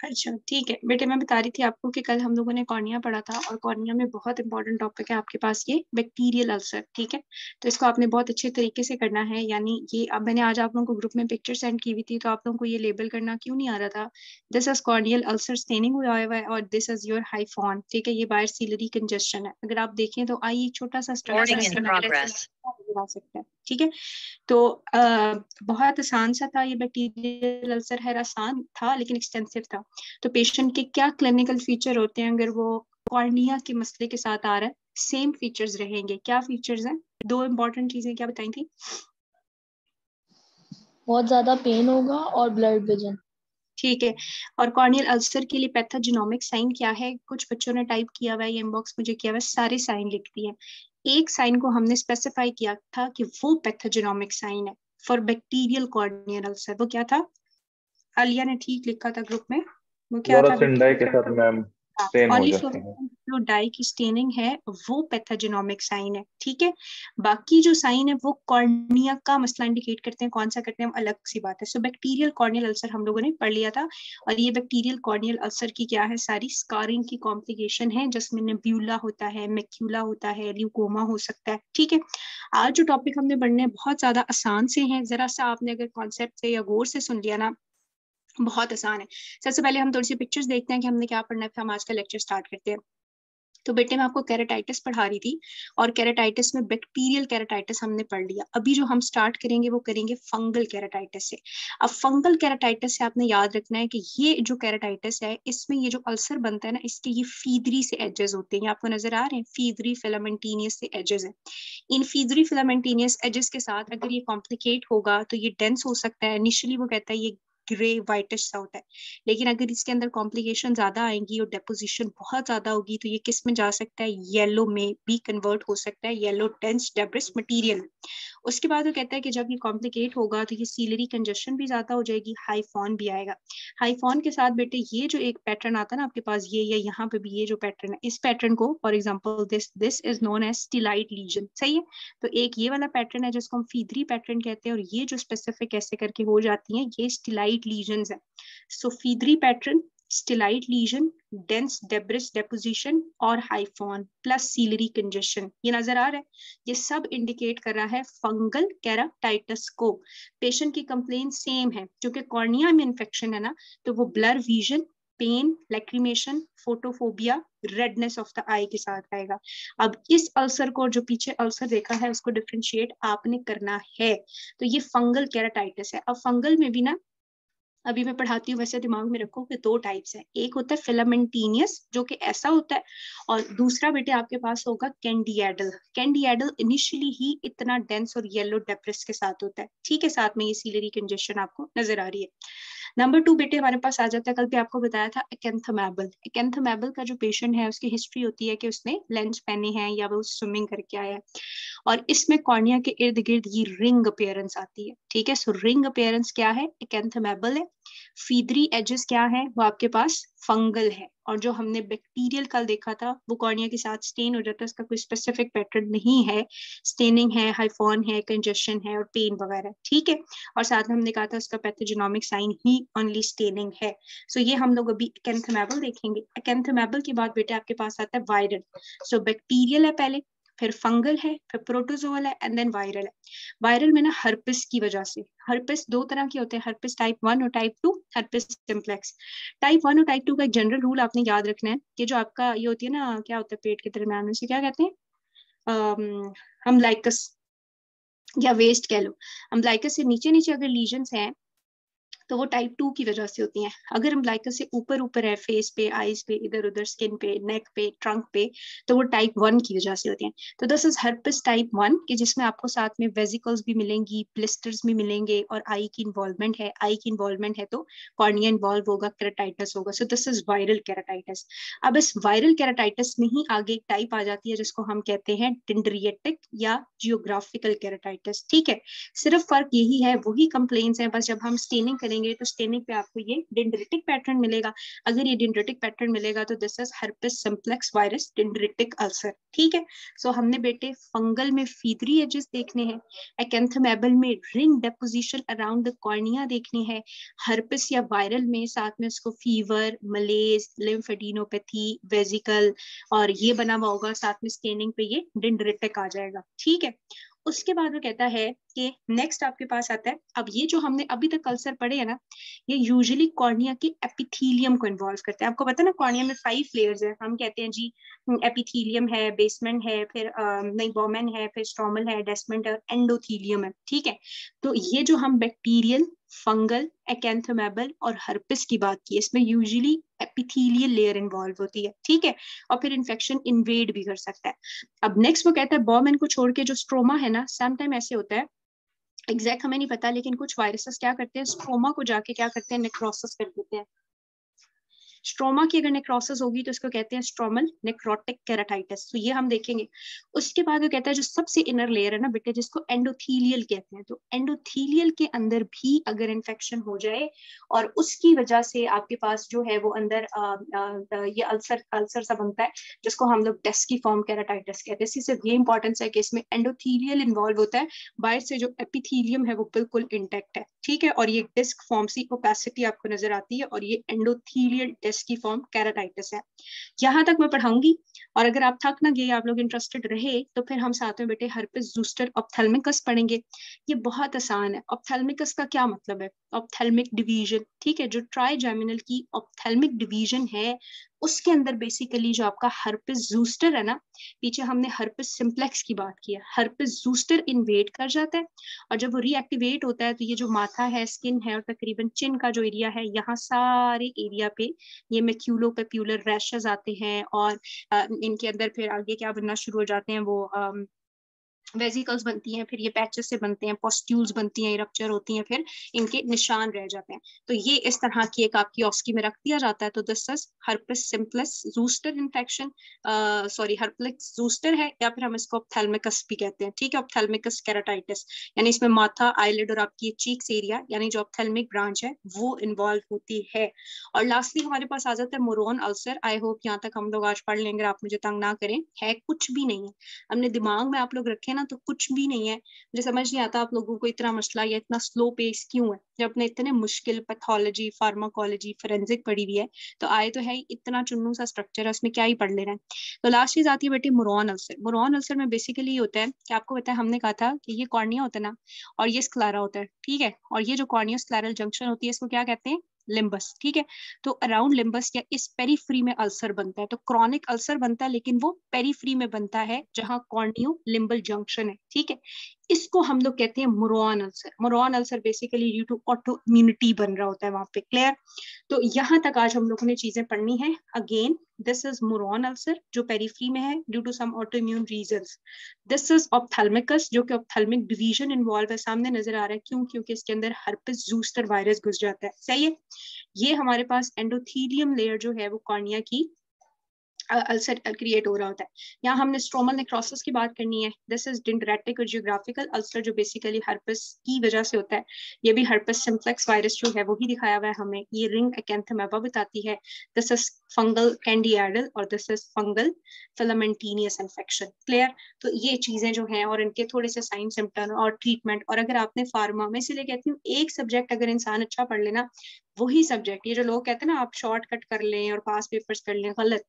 अच्छा ठीक है। बेटे मैं बता रही थी आपको कि कल हम लोगों ने कॉर्निया पढ़ा था और कॉर्निया में बहुत इंपॉर्टेंट टॉपिक है आपके पास ये बैक्टीरियल अल्सर ठीक है? तो इसको आपने बहुत अच्छे तरीके से करना है यानी ये अब मैंने आज आप लोगों को ग्रुप में पिक्चर सेंड की हुई थी तो आप लोगों को ये लेबल करना क्यों नहीं आ रहा था? This is corneal ulcer staining हुआ हुआ है और दिस इज़ योर हाई फॉन ठीक है? ये बायर सीलरी कंजेशन है। अगर आप देखें तो आई एक छोटा सा बना सकते हैं ठीक है? तो आ, बहुत आसान सा था ये बैक्टीरियल अल्सर है आसान था लेकिन एक्सटेंसिव था। तो पेशेंट के क्या क्लिनिकल फीचर होते हैं? अगर वो कॉर्निया के मसले के साथ आ रहा है सेम फीचर्स रहेंगे। क्या फीचर्स हैं? दो इम्पोर्टेंट चीज़ें क्या बताई थी बहुत ज़्यादा पेन होगा और ब्लड विजन ठीक है। और कॉर्नियल अल्सर के लिए पैथोजेनोमिक साइन क्या है? कुछ बच्चों ने टाइप किया हुआ है इनबॉक्स मुझे किया हुआ है सारे साइन लिखती है। एक साइन को हमने स्पेसिफाई किया था कि वो पैथोजेनोमिक साइन है फॉर बैक्टीरियल कॉर्नियल अल्सर वो क्या था? आलिया ने ठीक लिखा था ग्रुप में। वो क्या था? के साथ मैम डाई की स्टेनिंग है वो पैथोजेनोमिक साइन है ठीक है? बाकी जो साइन है वो कॉर्निया का मसला इंडिकेट करते हैं। कौन सा करते हैं? अलग सी बात है। सो बैक्टीरियल कॉर्नियल अल्सर हम लोगों ने पढ़ लिया था। और ये बैक्टीरियल कॉर्नियल अल्सर की क्या है? सारी स्कारिंग की कॉम्प्लिकेशन है जिसमें नेब्यूला होता है मैक्यूला होता है ल्यूकोमा हो सकता है ठीक है? आज जो टॉपिक हमने पढ़ने बहुत ज़्यादा आसान से है। जरा सा आपने अगर कॉन्सेप्ट से या गौर से सुन लिया ना बहुत आसान है। सबसे पहले हम थोड़ी सी पिक्चर्स देखते हैं कि हमने क्या पढ़ना है, फिर हम आज का लेक्चर स्टार्ट करते हैं। तो बेटे, मैं आपको कैरेटाइटिस पढ़ा रही थी और कैरेटाइटिस में बैक्टीरियल कैरेटाइटिस हमने पढ़ लिया। अभी जो हम स्टार्ट करेंगे, वो करेंगे फंगल कैरेटाइटिस से। अब फंगल कैरेटाइटिस से आपने याद रखना है कि ये जो कैरेटाइटिस है, इसमें ये जो अल्सर बनता है ना, इसके ये फीदरी से एजेस होते हैं। आपको नज़र आ रहे हैं? फीदरी फिलामेंटीनियस से एजेस है। इन फीदरी फिलामेंटीनियस एजेस के साथ अगर ये कॉम्प्लिकेट होगा तो ये डेंस हो सकता है। इनिशियली वो कहता है ये ग्रे वाइटिश सा होता है। लेकिन अगर इसके अंदर कॉम्प्लिकेशन ज़्यादा आएँगी और डेपोजिशन बहुत ज़्यादा होगी तो ये किसमें जा सकता है? येलो में भी कन्वर्ट हो सकता है। येलो डेंस डेब्रिस मटीरियल उसके बाद वो कहता है कि जब ये कॉम्प्लिकेट होगा तो ये सीलरी कंजेशन भी ज़्यादा हो जाएगी हाई फॉन भी आएगा। हाई फॉन के साथ बेटे ये जो एक पैटर्न आता है ना आपके पास, ये या यहाँ पे भी ये जो पैटर्न है, इस पैटर्न को for example this this is known as satellite lesion सही है? तो एक ये वाला पैटर्न है जिसको हम फीदरी पैटर्न कहते हैं और ये जो स्पेसिफिक ऐसे करके हो जाती है, ये स्टिलाइट लीजन है। So feathery pattern satellite lesion dense debris deposition और हाइफोन प्लस सीलरी कंजेशन ये नज़र आ रहा है। ये सब इंडिकेट कर रहा है फंगल कैराटाइटस को। पेशेंट की कंप्लेन सेम है। क्योंकि कॉर्निया में इन्फेक्शन है ना तो वो blur vision pain lacrimation photophobia redness of the eye के साथ आएगा। अब इस अल्सर को जो पीछे अल्सर देखा है, उसको डिफ्रेंशिएट आपने करना है। तो ये फंगल कैराटाइटिस है। अब फंगल में भी ना अभी मैं पढ़ाती हूँ, वैसे दिमाग में रखो कि दो टाइप्स हैं। एक होता है फिलामेंटीनियस जो कि ऐसा होता है, और दूसरा बेटे आपके पास होगा कैंडियाडल कैंडियाडल इनिशियली ही इतना डेंस और येलो डेप्रेस के साथ होता है। ठीक है, साथ में ये सीलरी कंजेशन आपको नज़र आ रही है। नंबर टू बेटे, हमारे पास आ जाता है। कल भी आपको बताया था एकेंथमेबल एकेंथमेबल का जो पेशेंट है, उसकी हिस्ट्री होती है कि उसने लेंस पहने हैं या वो स्विमिंग करके आया है। और इसमें कॉर्निया के इर्द गिर्द ये रिंग अपेयरेंस आती है। ठीक है? सो रिंग अपेयरेंस क्या है? एकेंथमेबल है। फीदरी एजेस क्या है? वो आपके पास फंगल है। और जो हमने बैक्टीरियल कल देखा था वो कॉर्निया के साथ स्टेन हो जाता है उसका कोई स्पेसिफिक पैटर्न नहीं है। स्टेनिंग है हाइफोन है कंजेशन है और पेन वगैरह ठीक है? और साथ में हमने कहा था उसका पैथोजेनोमिक साइन ही ओनली स्टेनिंग है। सो so ये हम लोग अभी कैंथमेबल देखेंगे। कैंथमेबल के बाद बेटे आपके पास आता है वायरल सो so, बैक्टीरियल है पहले फिर फंगल है, फिर प्रोटोजोअल है एंड देन वायरल है। वायरल में ना हर्पिस की वजह से। हर्पिस दो तरह के होते हैं हर्पिस टाइप वन और type two herpes simplex type one और टाइप टू का एक जनरल रूल आपने याद रखना है कि जो आपका ये होती है ना, क्या होता है पेट के दरमियान में से क्या कहते हैं? हम लाइकस या वेस्ट कह लो। हम लाइकस से नीचे नीचे अगर लीजन हैं तो वो टाइप टू की वजह से होती हैं। अगर हम अम्बलाइकस से ऊपर ऊपर है फेस पे आईज पे, इधर उधर स्किन पे नेक पे ट्रंक पे तो वो टाइप वन की वजह से होती हैं। तो this is herpes type one कि जिसमें आपको साथ में वेजिकल्स भी मिलेंगी ब्लिस्टर्स भी मिलेंगे और आई की इन्वॉल्वमेंट है। आई की इन्वॉल्वमेंट है तो कॉर्निया इन्वॉल्व होगा कैराटाइटिस होगा। So this is viral keratitis अब इस वायरल कैराटाइटिस में ही आगे एक टाइप आ जाती है, जिसको हम कहते हैं टिंड्रिएटिक या जियोग्राफिकल कैराटाइटिस ठीक है? सिर्फ़ फ़र्क यही है, वही कंप्लेन है। बस जब हम स्टेनिंग करेंगे करेंगे तो स्टेनिंग पे आपको ये डेंड्रिटिक पैटर्न मिलेगा। अगर ये डेंड्रिटिक पैटर्न मिलेगा तो this is herpes simplex virus dendritic ulcer ठीक है? सो so, हमने बेटे फंगल में फीदरी एजेस देखने हैं एकेंथमेबल में ring deposition around the cornea देखनी है हर्पिस या वायरल में साथ में उसको फीवर मलेज लिम्फेडिनोपैथी वेजिकल और ये बना हुआ होगा साथ में स्टेनिंग पे ये डेंड्रिटिक आ जाएगा ठीक है? उसके बाद वो कहता है कि नेक्स्ट आपके पास आता है। अब ये जो हमने अभी तक कल्सर पढ़े है ना, ये यूजुअली कॉर्निया के एपिथीलियम को इन्वॉल्व करते हैं। आपको पता ना कॉर्निया में फाइव लेयर्स है। हम कहते हैं जी एपिथीलियम है बेसमेंट है, फिर नहीं वोमेन है, फिर स्ट्रोमल है डेस्मेंट है एंडोथीलियम है। ठीक है? तो ये जो हम बैक्टीरियल फंगल एकेंथोमेबल और हर्पिस की बात की, इसमें यूजुअली एपिथीलियल लेयर इन्वॉल्व होती है, ठीक है? और फिर इन्फेक्शन इन्वेड भी कर सकता है। अब नेक्स्ट वो कहता है बॉमेन को छोड़ के जो स्ट्रोमा है ना समटाइम ऐसे होता है एग्जैक्ट हमें नहीं पता, लेकिन कुछ वायरसेस क्या करते हैं स्ट्रोमा को जाके क्या करते हैं नेक्रोसिस कर देते हैं। स्ट्रोमा की अगर नेक्रोसिस होगी तो इसको कहते हैं स्ट्रोमल नेक्रोटिक केराटाइटिस तो ये हम देखेंगे। उसके बाद वो कहता है जो सबसे इनर लेयर है ना बेटे जिसको एंडोथीलियल कहते हैं। तो एंडोथीलियल के अंदर भी अगर इन्फेक्शन हो जाए और उसकी वजह से आपके पास जो है वो अंदर आ, आ, ये अल्सर अल्सर सा बनता है जिसको हम लोग डेस्की फॉर्म केराटाइटिस कहते हैं। सिर्फ़ ये इंपॉर्टेंस है कि इसमें एंडोथीलियल इन्वॉल्व होता है। बाहर से जो एपिथीलियम है वो बिल्कुल इंटेक्ट है। ठीक है? और ये डिस्क फॉर्म सी ओपेसिटी आपको नज़र आती है और ये एंडोथीलियल डिस्क की फॉर्म कैराटाइटिस है। यहाँ तक मैं पढ़ाऊँगी और अगर आप थक ना गए, आप लोग इंटरेस्टेड रहे तो फिर हम साथ में बेटे हर्पिस जूस्टर ऑप्थेलमिकस पढ़ेंगे। ये बहुत आसान है। ऑप्थेलमिकस का क्या मतलब है? ऑप्थेलमिक डिवीज़न ठीक है? जो ट्राइजेमिनल की ऑप्थेलमिक डिवीज़न है उसके अंदर बेसिकली जो आपका हर्पिस जूस्टर है ना, पीछे हमने हर्पिस सिंप्लेक्स की बात की है। हर्पिस जूस्टर इन्वेट कर जाता है और जब वो रीएक्टिवेट होता है तो ये जो माथा है स्किन है और तकरीबन चिन का जो एरिया है, यहाँ सारे एरिया पे ये मेक्यूलो पेप्यूलर रैशेज आते हैं और इनके अंदर फिर आगे क्या बनना शुरू हो जाते हैं वो वेजिकल्स बनती हैं, फिर ये पैचेस से बनते हैं पॉस्ट्यूल्स बनती हैं रप्चर होती हैं, फिर इनके निशान रह जाते हैं। तो ये इस तरह की एक आपकी ऑस्की में रख दिया जाता है। तो this is herpes simplex zoster infection sorry herpes zoster है, या फिर हम इसको ऑप्थेलमिकस भी कहते हैं। ठीक है ऑप्थेलमिकस कैराटाइटिस यानी इसमें माथा आईलिड और आपकी चीक्स एरिया यानी जो ऑप्थेलमिक ब्रांच है, वो इन्वॉल्व होती है। और लास्टली हमारे पास आ जाता है मोरोन अल्सर आई होप यहाँ तक हम लोग आज पढ़ लेंगे आप मुझे तंग ना करें। है कुछ भी नहीं है। हमने दिमाग में आप लोग रखे ना तो कुछ भी नहीं है। मुझे समझ नहीं आता आप लोगों को इतना मसला या इतना स्लो पेस क्यों है? जब अपने इतने मुश्किल पैथोलॉजी फार्माकोलॉजी फोरेंसिक पढ़ी हुई है तो आए तो है इतना चुन्नू सा स्ट्रक्चर है, उसमें क्या ही पढ़ ले रहे हैं। तो लास्ट चीज़ आती है बेटी मुरौन अल्सर मुरौन अल्सर में बेसिकली ये होता है कि आपको पता है, हमने कहा था कि ये कॉर्निया होता है ना, और ये स्क्लारा होता है, ठीक है? और ये जो कॉर्नियो स्क्लैरल जंक्शन होती है, इसको क्या कहते हैं? लिम्बस, ठीक है? तो अराउंड लिम्बस या इस पेरीफ्री में अल्सर बनता है तो क्रॉनिक अल्सर बनता है, लेकिन वो पेरीफ्री में बनता है, जहाँ कॉर्नियो लिम्बल जंक्शन है, ठीक है? इसको हम लोग कहते हैं Mooren ulcer. Mooren ulcer basically due to auto immunity बन रहा होता है वहाँ पे क्लियर तो यहाँ तक आज हम लोगों ने चीज़ें पढ़नी है। Again this is Mooren ulcer, जो पेरीफ्री में है due to some auto immune reason this is ophthalmicus जो कि ऑप्थेलमिक डिवीज़न इन्वॉल्व है, सामने नज़र आ रहा है। क्यों? क्योंकि इसके अंदर हर्पिस जूस्टर वायरस घुस जाता है। सही है? ये हमारे पास एंडोथीलियम लेयर जो है, वो कॉर्निया की अल्सर क्रिएट हो रहा होता है। यहाँ हमने स्ट्रोमल नेक्रोसिस की बात करनी है। दिस इज़ डिंड्रेटिक और जियोग्राफिकल अल्सर जो बेसिकली हर्पस की वजह से होता है। ये भी हर्पस सिम्प्लेक्स वायरस जो है वही दिखाया हुआ है हमें। ये रिंग एकेंथमेबा बताती है। दिस इज़ फंगल कैंडियाडल और this is fungal filamentous infection clear तो ये चीज़ें जो हैं और इनके थोड़े से साइन सिम्टम और ट्रीटमेंट और अगर आपने फार्मा में इसलिए कहती हूँ, एक सब्जेक्ट अगर इंसान अच्छा पढ़ लेना वही सब्जेक्ट ये जो लोग कहते हैं ना, आप शॉर्टकट कर लें और पास पेपर्स कर लें, गलत।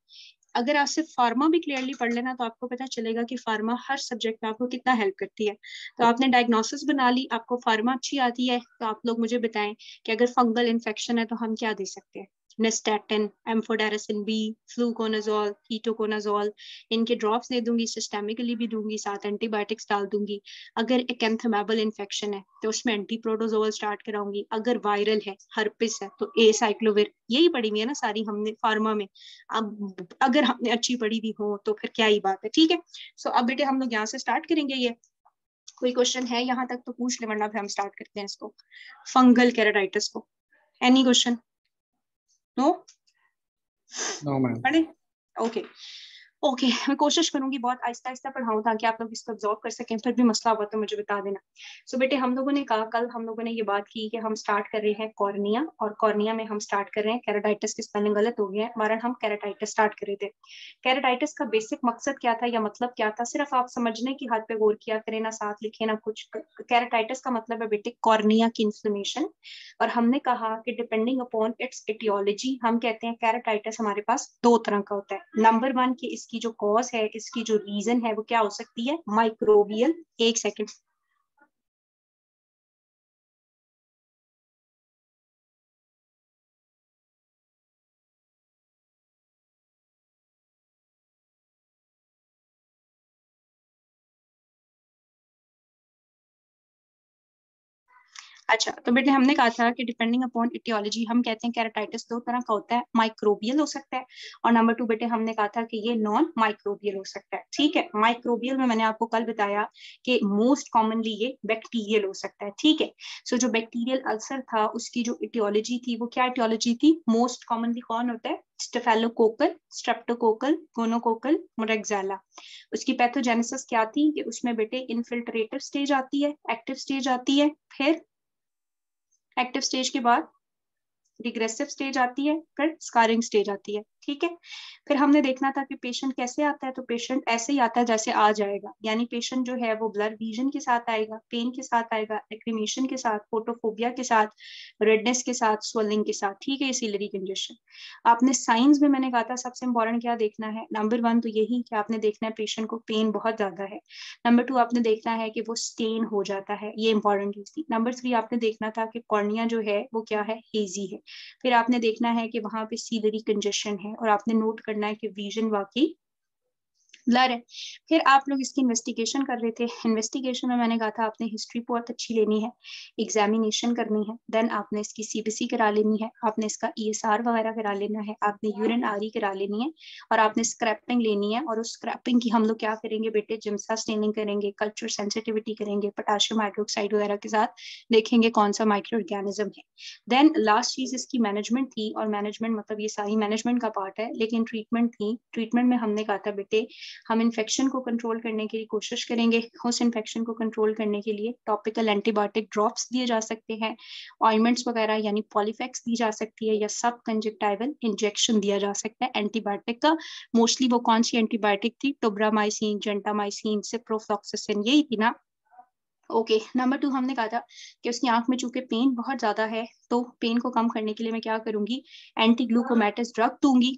अगर आप सिर्फ़ फार्मा भी क्लियरली पढ़ लेना तो आपको पता चलेगा कि फार्मा हर सब्जेक्ट में आपको कितना हेल्प करती है। तो आपने डायग्नोसिस बना ली, आपको फार्मा अच्छी आती है तो आप लोग मुझे बताएँ कि अगर फंगल इन्फेक्शन है तो हम क्या दे सकते हैं? Nystatin amphotericin B fluconazole ketoconazole इनके ड्रॉप्स दे दूँगी सिस्टेमिकली भी दूँगी, साथ एंटीबायोटिक्स डाल दूँगी। अगर एकेंथमेबल इन्फेक्शन है तो उसमें एंटी प्रोटोजोल स्टार्ट कराऊँगी। अगर वायरल है हर्पिस है तो ए साइक्लोविर यही पढ़ी हुई है ना सारी हमने फार्मा में। अब अगर हमने अच्छी पढ़ी हुई हो तो फिर क्या ही बात है, ठीक है? सो अब बेटे हम लोग यहाँ से स्टार्ट करेंगे ये। कोई क्वेश्चन है यहाँ तक तो पूछ ले, वरना फिर हम स्टार्ट करते हैं इसको। फंगल कैराटाइटिस को। Any question no no ma'am पढ़े ओके okay, मैं कोशिश करूँगी बहुत आहिस्ता आहिस्ता पढ़ाऊं ताकि आप लोग इसको ऑब्जॉर्व कर सकें फिर भी मसला हुआ तो मुझे बता देना। सो so, बेटे हम लोगों ने कहा कल हम लोगों ने ये बात की कि हम स्टार्ट कर रहे हैं कॉर्निया और कॉर्निया में हम स्टार्ट कर रहे हैं कैराटाइटिस की स्पेलिंग गलत हो गया है। हमारा हम कैराटाइटिस स्टार्ट कर रहे थे। कैराटाइटिस का बेसिक मकसद क्या था या मतलब क्या था? सिर्फ़ आप समझने की हाथ पे गौर किया करें ना साथ लिखे ना कुछ। कैराटाइटिस का मतलब है बेटे कॉर्निया की इन्फ्लेमेशन और हमने कहा कि डिपेंडिंग अपॉन इट्स इटियोलॉजी हम कहते हैं कैराटाइटिस हमारे पास दो तरह का होता है। नंबर वन की इसकी जो कॉज है, इसकी जो रीजन है, वो क्या हो सकती है? माइक्रोबियल एक सेकेंड अच्छा तो बेटे हमने कहा था कि डिपेंडिंग अपॉन इटियोलॉजी हम कहते हैं कैरेटाइटिस दो तरह का होता है माइक्रोबियल हो सकता है और नंबर टू बेटे हमने कहा था कि ये नॉन माइक्रोबियल हो सकता है, ठीक है? माइक्रोबियल में मैंने आपको कल बताया कि मोस्ट कॉमनली ये बैक्टीरियल हो सकता है, ठीक है? सो जो बैक्टीरियल अल्सर था, उसकी जो इटियोलॉजी थी, वो क्या इटियोलॉजी थी? मोस्ट कॉमनली कौन होता है? स्टेफेलोकोकल स्ट्रेप्टोकोकल गोनोकोकल मोरेक्साला उसकी पैथोजेनेसिस क्या थी कि उसमें बेटे इनफिल्ट्रेटिव स्टेज आती है एक्टिव स्टेज आती है, फिर एक्टिव स्टेज के बाद रिग्रेसिव स्टेज आती है फिर स्कारिंग स्टेज आती है। ठीक है? फिर हमने देखना था कि पेशेंट कैसे आता है तो पेशेंट ऐसे ही आता है जैसे आ जाएगा। यानी पेशेंट जो है, वो ब्लर विजन के साथ आएगा पेन के साथ आएगा एक्रीमेशन के साथ फोटोफोबिया के साथ रेडनेस के साथ स्वेलिंग के साथ। ठीक है सीलरी कंजेशन आपने साइंस में मैंने कहा था, सबसे इंपॉर्टेंट क्या देखना है? नंबर वन तो यही कि आपने देखना है पेशेंट को पेन बहुत ज़्यादा है। नंबर टू आपने देखना है कि वो स्टेन हो जाता है, ये इंपॉर्टेंट चीज़ थी। नंबर थ्री आपने देखना था कि कॉर्निया जो है, वो क्या है? हेजी है। फिर आपने देखना है कि वहाँ पे सीलरी कंजेशन है और आपने नोट करना है कि विजन वाकई ब्लर है। फिर आप लोग इसकी इन्वेस्टिगेशन कर रहे थे इन्वेस्टिगेशन में मैंने कहा था, आपने हिस्ट्री बहुत अच्छी लेनी है। एग्जामिनेशन करनी है। देन आपने इसकी सीबीसी करा लेनी है। आपने इसका ईएसआर e वगैरह करा लेना है। आपने यूरिन आरी करा लेनी है। और आपने स्क्रैपिंग लेनी है। और उस स्क्रैपिंग की हम लोग क्या करेंगे बेटे? जिम्सा स्टेनिंग करेंगे कल्चर सेंसिटिविटी करेंगे पोटाशियम हाइड्रोक्साइड वगैरह के साथ देखेंगे कौन सा माइक्रो ऑर्गेनिज्म है। देन लास्ट चीज़ इसकी मैनेजमेंट थी। और मैनेजमेंट मतलब ये सारी मैनेजमेंट का पार्ट है। लेकिन ट्रीटमेंट थी। ट्रीटमेंट में हमने कहा था बेटे हम इन्फेक्शन को कंट्रोल करने की कोशिश करेंगे। उस इन्फेक्शन को कंट्रोल करने के लिए टॉपिकल एंटीबायोटिक ड्रॉप्स दिए जा सकते हैं ऑइलमेंट्स वगैरह यानी पॉलीफेक्स दी जा सकती है या सब कंजेक्टाइवल इंजेक्शन दिया जा सकता है। एंटीबायोटिक का मोस्टली वो कौन सी एंटीबायोटिक थी? टोब्रामाइसिन जेंटामाइसिन सिप्रोफ्लॉक्सिसिन यही थी ना? ओके नंबर टू हमने कहा था कि उसकी आँख में चूँकि पेन बहुत ज़्यादा है तो पेन को कम करने के लिए मैं क्या करूँगी? एंटी ग्लूकोमेटिस ड्रग दूँगी।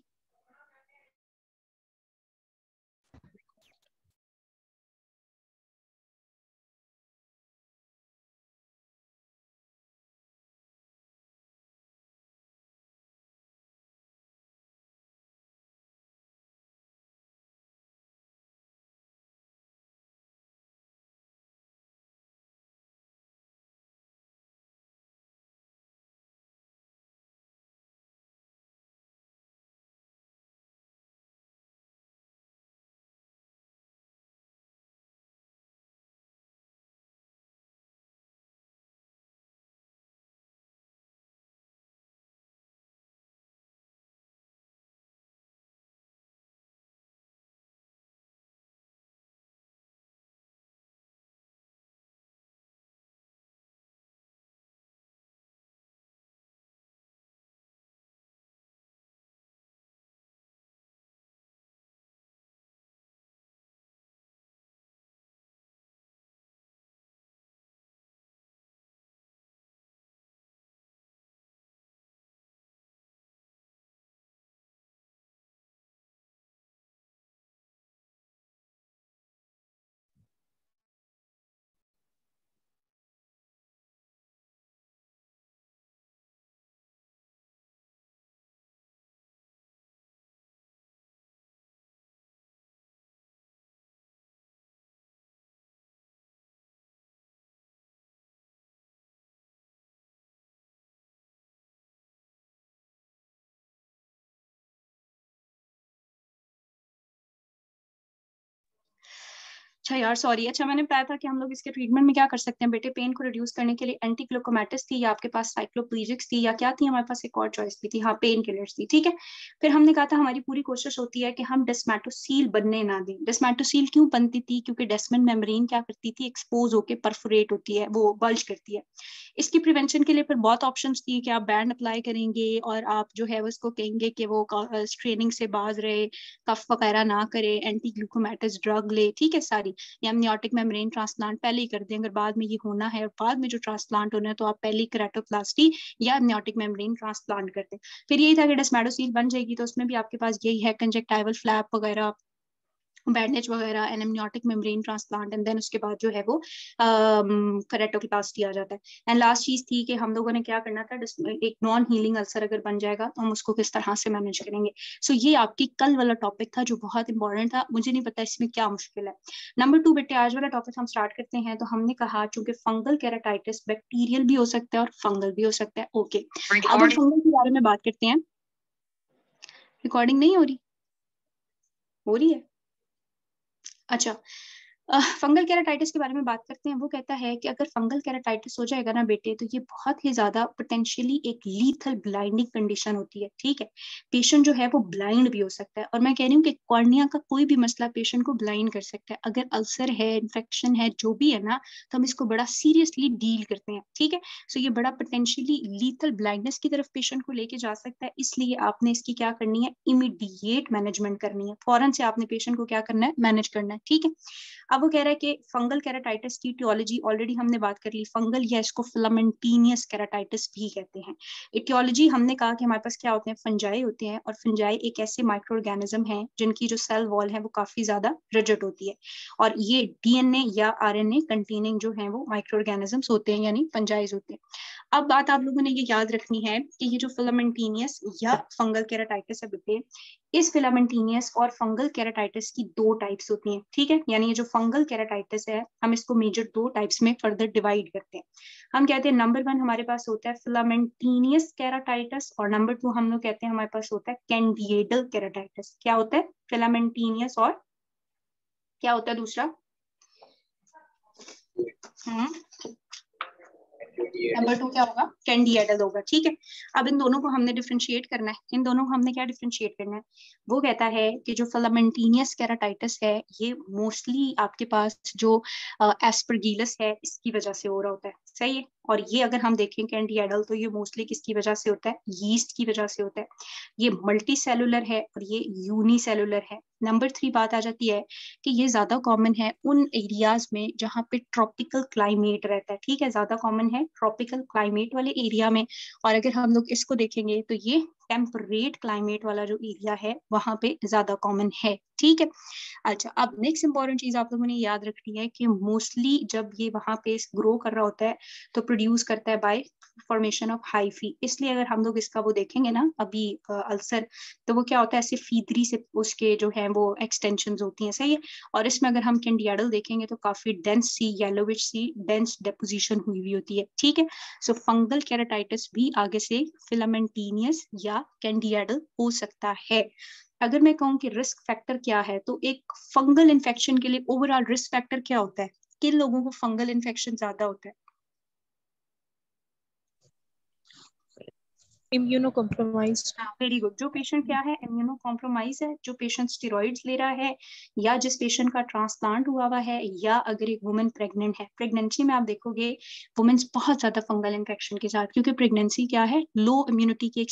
अच्छा यार सॉरी अच्छा मैंने बताया था कि हम लोग इसके ट्रीटमेंट में क्या कर सकते हैं? बेटे पेन को रिड्यूस करने के लिए एंटी ग्लूकोमेटिस थी या आपके पास साइक्लोप्लीजिक्स थी या क्या थी? हमारे पास एक और चॉइस भी थी। हाँ पेन किलर्स थी, ठीक है? फिर हमने कहा था, हमारी पूरी कोशिश होती है कि हम डेस्मेटोसील बनने ना दें। डेस्मेटोसील क्यों बनती थी? क्योंकि डेस्मेंट मेमरीन क्या करती थी? एक्सपोज होकर परफोरेट होती है, वो बल्ज करती है। इसकी प्रिवेंशन के लिए फिर बहुत ऑप्शन थी कि आप बैंड अप्लाई करेंगे और आप जो है उसको कहेंगे कि वो स्ट्रेनिंग से बाज रहे, कफ वगैरह ना करे एंटी ग्लूकोमेटिस ड्रग ले, ठीक है सारी? या एमनियोटिक मेम्ब्रेन ट्रांसप्लांट पहले ही कर दें, अगर बाद में ये होना है और बाद में जो ट्रांसप्लांट होना है तो आप पहले करेटोप्लास्टी या एमनियोटिक मेम्ब्रेन ट्रांसप्लांट कर दें। फिर यही था कि डेस्मेडोसील बन जाएगी तो उसमें भी आपके पास यही है कंजेक्टाइवल फ्लैप वगैरह बैंडेज वगैरह amniotic membrane transplant and then उसके बाद जो है वो करेक्टोक्लास्टी आ जाता है। एंड लास्ट चीज़ थी कि हम लोगों ने क्या करना था एक नॉन हीलिंग अल्सर अगर बन जाएगा तो हम उसको किस तरह से मैनेज करेंगे। सो so, ये आपकी कल वाला टॉपिक था जो बहुत इंपॉर्टेंट था। मुझे नहीं पता इसमें क्या मुश्किल है। नंबर टू बेटे आज वाला टॉपिक हम स्टार्ट करते हैं तो हमने कहा चूँकि फंगल कैराटाइटिस बैक्टीरियल भी हो सकता है और फंगल भी हो सकता है। Okay okay. अब हम फंगल के बारे में बात करते हैं। रिकॉर्डिंग नहीं हो रही? हो रही है? अच्छा फंगल कैराटाइटिस के बारे में बात करते हैं। वो कहता है कि अगर फंगल कैराटाइटिस हो जाएगा ना बेटे तो ये बहुत ही ज़्यादा पोटेंशियली एक लीथल ब्लाइंडिंग कंडीशन होती है, ठीक है? पेशेंट जो है वो ब्लाइंड भी हो सकता है। और मैं कह रही हूँ कि कॉर्निया का कोई भी मसला पेशेंट को ब्लाइंड कर सकता है। अगर अल्सर है इन्फेक्शन है, जो भी है ना तो हम इसको बड़ा सीरियसली डील करते हैं, ठीक है? सो ये बड़ा पोटेंशियली लीथल ब्लाइंडनेस की तरफ़ पेशेंट को लेके जा सकता है। इसलिए आपने इसकी क्या करनी है? इमीडिएट मैनेजमेंट करनी है। फ़ौरन से आपने पेशेंट को क्या करना है? मैनेज करना है, ठीक है? अब वो कह रहा है कि फंगल कैराटाइटिस की टियोलॉजी ऑलरेडी हमने बात कर ली फंगल या इसको फिलामेंटीनियस कैराटाइटिस भी कहते हैं। इटियोलॉजी हमने कहा कि हमारे पास क्या होते हैं? फंजाई होते हैं और फंजाई एक ऐसे माइक्रो ऑर्गेनिज्म है जिनकी जो सेल वॉल है वो काफ़ी ज़्यादा रिजिड होती है। और ये डीएनए या आरएनए कंटेनिंग जो है वो माइक्रो ऑर्गेनिजम्स होते हैं, यानी फंजाइज होते हैं। अब बात आप लोगों ने ये याद रखनी है कि ये जो फिलामेंटीनियस या फंगल कैराटाइटिस है बेटे, इस फिलामेंटीनियस और फंगल कैराटाइटिस की दो टाइप्स होती हैं, ठीक है? यानी ये जो फंगल कैराटाइटिस है, हम इसको मेजर दो टाइप्स में फर्दर डिवाइड करते हैं। हम कहते हैं नंबर वन हमारे पास होता है फिलामेंटीनियस कैराटाइटिस और नंबर टू हम लोग कहते हैं, हमारे पास होता है कैंडिएडल कैराटाइटिस क्या होता है? फिलामेंटीनियस और क्या होता है दूसरा? हम्म। नंबर टू क्या होगा? कैंडिएडल होगा, ठीक है? अब इन दोनों को हमने डिफ्रेंशिएट करना है। इन दोनों को हमने क्या डिफ्रेंशिएट करना है? वो कहता है कि जो फिलामेंटीनियस कैराटाइटिस है, ये मोस्टली आपके पास जो एस्परगिलस है, इसकी वजह से हो रहा होता है। सही है। और ये अगर हम देखें कैंडियाडल तो ये मोस्टली किसकी वजह से होता है? यीस्ट की वजह से होता है। ये मल्टी सेलुलर है और ये यूनिसेलुलर है। नंबर थ्री बात आ जाती है कि ये ज़्यादा कॉमन है उन एरियाज़ में जहाँ पे ट्रॉपिकल क्लाइमेट रहता है। ठीक है, ज़्यादा कॉमन है ट्रॉपिकल क्लाइमेट वाले एरिया में। और अगर हम लोग इसको देखेंगे तो ये टेम्परेट क्लाइमेट वाला जो एरिया है, वहाँ पे ज़्यादा कॉमन है। ठीक है? अच्छा अब नेक्स्ट इंपॉर्टेंट चीज़ आप लोगों ने याद रखनी है कि मोस्टली जब ये वहाँ पे ग्रो कर रहा होता है तो प्रोड्यूस करता है बाय फॉर्मेशन ऑफ़ हाइफी इसलिए अगर हम लोग इसका वो देखेंगे ना, अभी अल्सर तो वो क्या होता है, ऐसे फीदरी से उसके जो है, वो एक्सटेंशन होती हैं, सही है? और इसमें अगर हम कैंडियाडल देखेंगे तो काफ़ी डेंस सी येलोविच सी डेंस डेपोजिशन हुई हुई होती है, ठीक है? सो फंगल कैराटाइटिस भी आगे से फिलामेंटीनियस या कैंडियाडल हो सकता है। अगर मैं कहूँ कि रिस्क फैक्टर क्या है तो एक फंगल इन्फेक्शन के लिए ओवरऑल रिस्क फैक्टर क्या होता है? किन लोगों को फंगल इन्फेक्शन ज़्यादा होता है? इम्यूनो कॉम्प्रोमाइज वेरी गुड जो पेशेंट क्या है? इम्यूनो कॉम्प्रोमाइज है। जो पेशेंट स्टेरॉइड्स ले रहा है, या जिस पेशेंट का ट्रांसप्लांट हुआ हुआ है, या अगर एक वुमेन प्रेग्नेंट है। प्रेगनेंसी में आप देखोगे वुमेन्स बहुत ज़्यादा फंगल इन्फेक्शन के साथ, क्योंकि प्रेगनेंसी क्या है? लो इम्यूनिटी की एक